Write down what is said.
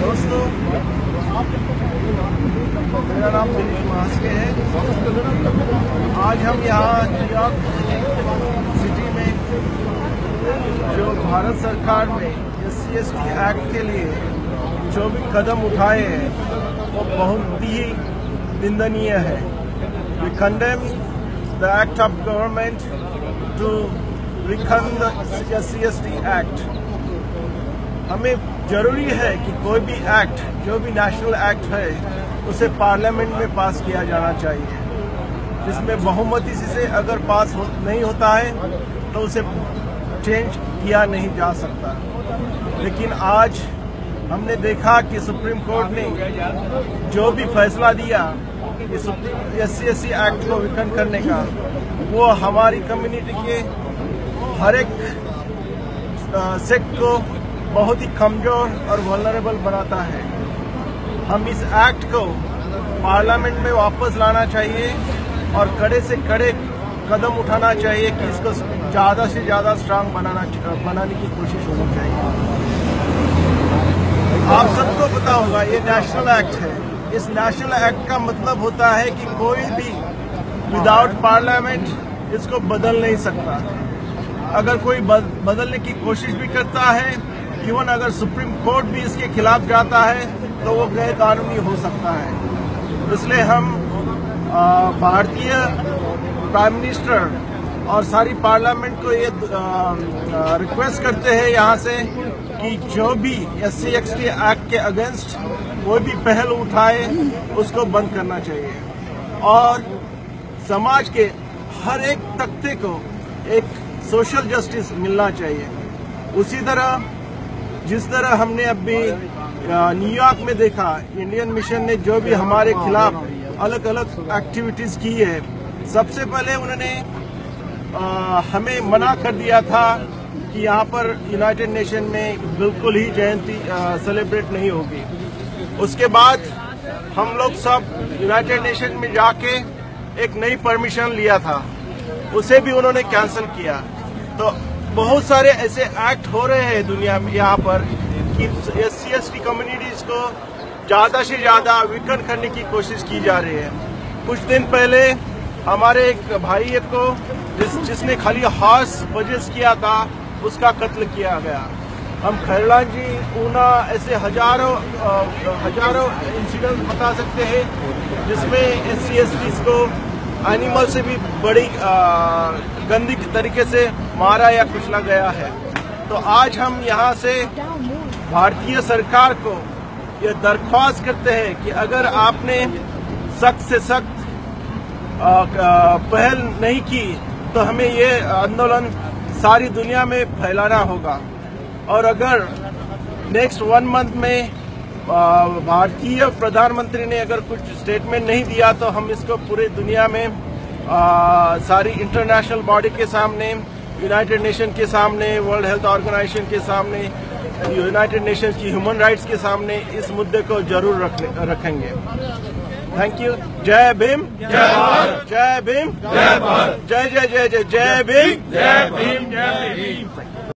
दोस्तों मेरा नाम दिलीप महास्के है आज हम यहाँ न्यूयॉर्क सिटी में जो भारत सरकार ने S C S T act के लिए जो भी कदम उठाए हैं, वो बहुत ही निंदनीय है। We condemn the act of government to weaken the S C S T act हमें ज़रूरी है कि कोई भी एक्ट जो भी नेशनल एक्ट है उसे पार्लियामेंट में पास किया जाना चाहिए। जिसमें बहुमति से अगर पास हो, नहीं होता है तो उसे चेंज किया नहीं जा सकता। लेकिन आज हमने देखा कि सुप्रीम कोर्ट ने जो भी फैसला दिया एस सी एक्ट को विकन करने का वो हमारी कम्युनिटी के हर एक सेक्ट को बहुत ही कमज़ोर और वलनरेबल बनाता है। हम इस एक्ट को पार्लियामेंट में वापस लाना चाहिए और कड़े से कड़े कदम उठाना चाहिए कि इसको ज़्यादा से ज़्यादा स्ट्रांग बनाना, बनाने की कोशिश होनी चाहिए। आप सबको पता होगा, ये नेशनल एक्ट है। इस नेशनल एक्ट का मतलब होता है कि कोई भी विदाउट पार्लियामेंट इसको बदल नहीं सकता। अगर कोई बदलने की कोशिश भी करता है, इवन अगर सुप्रीम कोर्ट भी इसके खिलाफ जाता है तो वो गैर कानूनी हो सकता है। इसलिए हम भारतीय प्राइम मिनिस्टर और सारी पार्लियामेंट को ये रिक्वेस्ट करते हैं यहाँ से कि जो भी S C X T act के अगेंस्ट कोई भी पहल उठाए, उसको बंद करना चाहिए। और समाज के हर एक तख्ते को एक सोशल जस्टिस मिलना चाहिए। उसी तरह, जिस तरह हमने अभी न्यूयॉर्क में देखा इंडियन मिशन ने जो भी हमारे खिलाफ अलग अलग एक्टिविटीज़ की है, सबसे पहले उन्होंने हमें मना कर दिया था कि यहाँ पर यूनाइटेड नेशन में बिल्कुल ही जयंती सेलिब्रेट नहीं होगी। उसके बाद हम लोग सब यूनाइटेड नेशन में जाके एक नई परमिशन लिया था। उसे भी उन्होंने कैंसिल किया। तो बहुत सारे ऐसे एक्ट हो रहे हैं दुनिया में, यहाँ पर, कि S C S T communities को ज़्यादा से ज़्यादा विकन करने की कोशिश की जा रही है। कुछ दिन पहले हमारे एक भाई को, जिस, जिसने खाली हॉर्स वजह किया था, उसका कत्ल किया गया। हम खैरलान जी, ऊना, ऐसे हज़ारों हज़ारों इंसिडेंट बता सकते हैं, जिसमें एस सी एस को एनिमल से भी बड़ी गंदी तरीके से मारा या कुचला गया है। तो आज हम यहाँ से भारतीय सरकार को ये दरख्वास्त करते हैं कि अगर आपने सख्त से सख्त पहल नहीं की तो हमें ये आंदोलन सारी दुनिया में फैलाना होगा। और अगर नेक्स्ट वन मंथ में भारतीय प्रधानमंत्री ने अगर कुछ स्टेटमेंट नहीं दिया तो हम इसको पूरे दुनिया में आ, सारी इंटरनेशनल बॉडी के सामने यूनाइटेड नेशन के सामने वर्ल्ड हेल्थ ऑर्गेनाइजेशन के सामने यूनाइटेड नेशन की ह्यूमन राइट्स के सामने इस मुद्दे को ज़रूर रख, रखेंगे। थैंक यू जय भीम। जय भारत। जय भीम। जय भारत। जय जय जय जय जय भीम। जय भीम जय भीम।